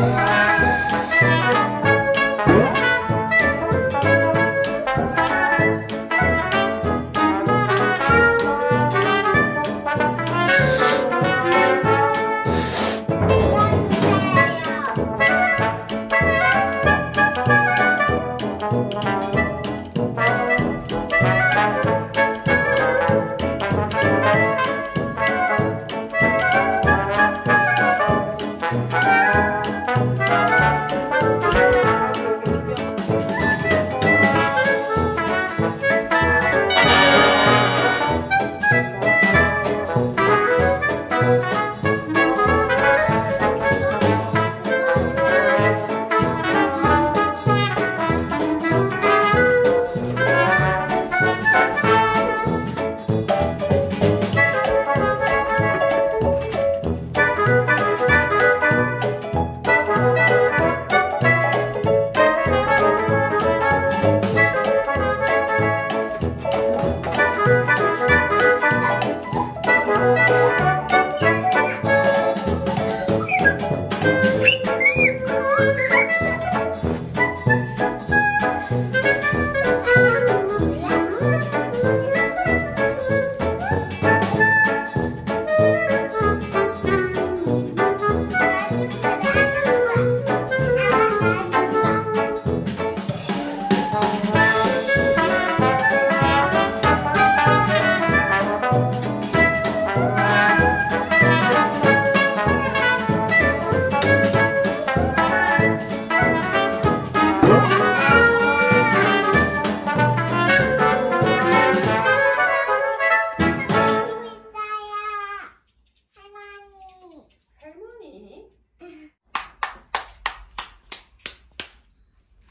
Bye.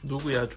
누구야 주